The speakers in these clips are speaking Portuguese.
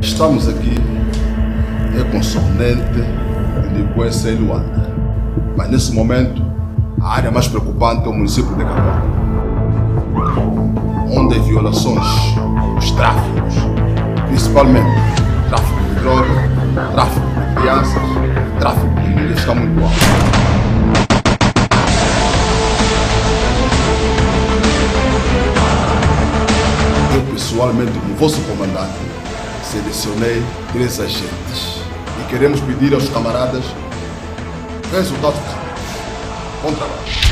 estamos aqui é com Sornente e Licuense e Luanda. Mas nesse momento, a área mais preocupante é o município de Capão. Onde há violações, os tráficos, principalmente tráfico de droga, tráfico de crianças, tráfico de mulheres está muito alto. Pessoalmente, como vosso comandante, selecionei três agentes e queremos pedir aos camaradas resultado rápido. Bom trabalho.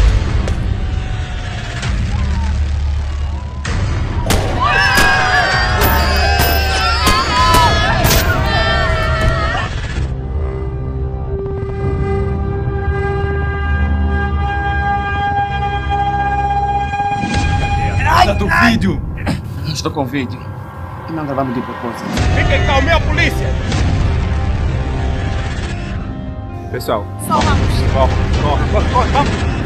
Do vídeo! Estou com vídeo. E não gravamos de propósito. Fiquem calmos, a polícia! Pessoal. salva! Corre, corre, corre, corre,